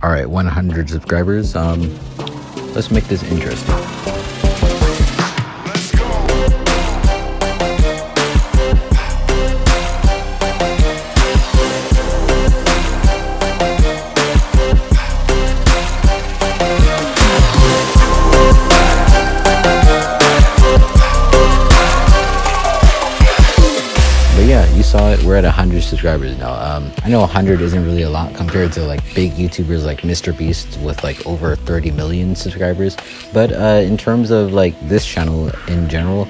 All right, 100 subscribers. Um, let's make this interesting. We're at 100 subscribers now. Um, I know 100 isn't really a lot compared to like big YouTubers like Mr. Beast with like over 30 million subscribers. But uh, in terms of like this channel in general,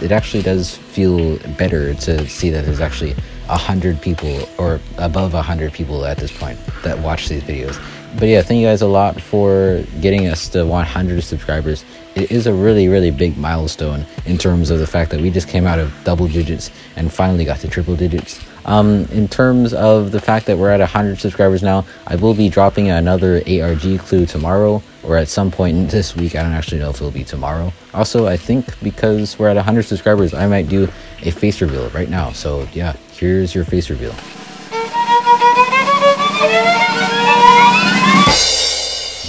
it actually does feel better to see that there's actually 100 people or above 100 people at this point that watch these videos. But yeah, thank you guys a lot for getting us to 100 subscribers. It is a really, really big milestone in terms of the fact that we just came out of double digits and finally got to triple digits. Um, in terms of the fact that we're at 100 subscribers now, I will be dropping another ARG clue tomorrow or at some point this week. I don't actually know if it'll be tomorrow. Also, I think because we're at 100 subscribers, I might do a face reveal right now. So, yeah, here's your face reveal.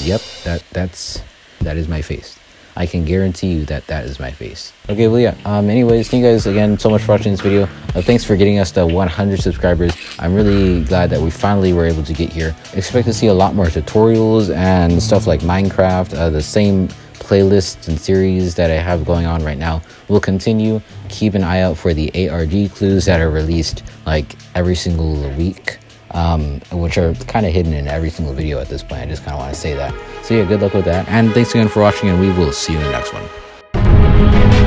Yep, that that's that is my face. I can guarantee you that that is my face. Okay, well yeah. Um, anyways, thank you guys again so much for watching this video. Uh, thanks for getting us to 100 subscribers. I'm really glad that we finally were able to get here. Expect to see a lot more tutorials and stuff like Minecraft. Uh, the same playlists and series that I have going on right now will continue. Keep an eye out for the ARG clues that are released like every single week um, which are kind of hidden in every single video at this point. I just kind of want to say that. So yeah, good luck with that. And thanks again for watching, and we will see you in the next one.